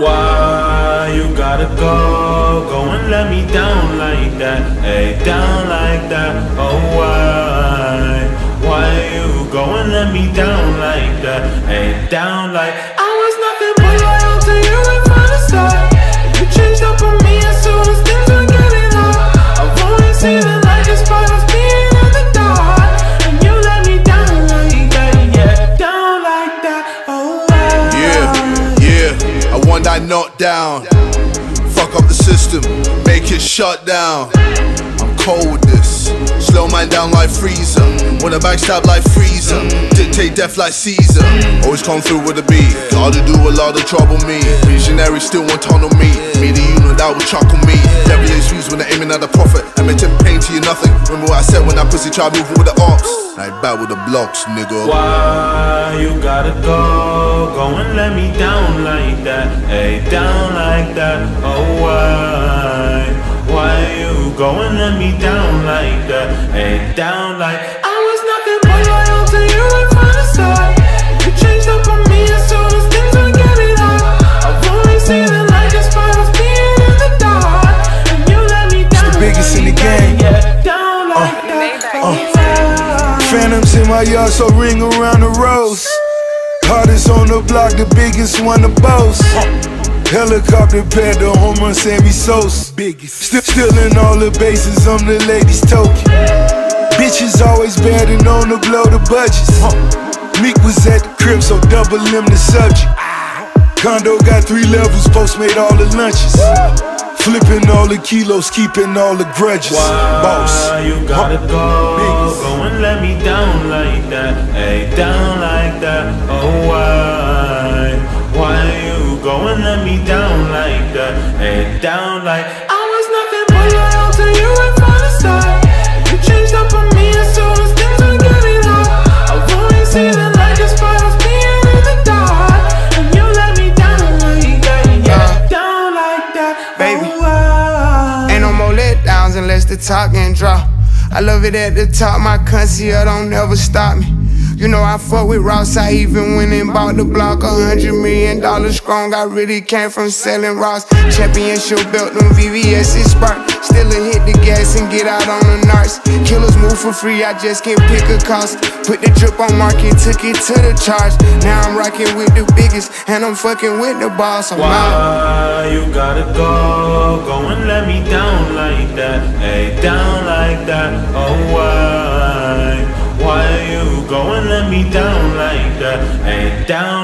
Why you gotta go? Go and let me down like that. Hey, down like that. Oh, why? Why you go and let me down like that? Hey, down like knocked down. Fuck up the system, make it shut down. I'm cold with this. Slow man down like freezer. Wanna backstab like freezer. Dictate death like Caesar. Always come through with a beat. Gotta do a lot of trouble me. Visionary still want tunnel me. Me the unit that will chuckle me. Devilish views when they're aiming at the prophet. I meant to pain. Remember what I said when that pussy tried moving with the ops. Bad with the blocks, nigga. Why you gotta go? Go and let me down like that. Hey, down like that. Oh, why? Why you go and let me down like that? Hey, down like Phantoms in my yard, so ring around the rose. Hardest on the block, the biggest one to boast. Helicopter pad, the home run Sammy Sosa. Biggest. Still, still in all the bases, I'm the ladies' token. Bitches always bad and on the blow the budgets. Meek was at the crib, so double him the subject. Condo got three levels, post made all the lunches. Flipping all the kilos, keeping all the grudges. Boss. Why you gotta Huh. go? Go and let me down like that. Hey, down like that. Oh, why? Why you go and let me down like that? Hey, down like unless the top can drop. I love it at the top, my conceal don't never stop me. You know I fuck with Ross, I even went and bought the block. A hundred million dollars strong, I really came from selling Ross. Championship belt, them VVS is spark. Still a hit the gas and get out on the narcs. Killers move for free, I just can't pick a cost. Put the drip on market, took it to the charge. Now I'm rocking with the biggest, and I'm fucking with the boss. I'm out. Why you gotta go? Go and let me down like that. Hey, down like that. Oh, why? Why you go and let me down like that? Hey, down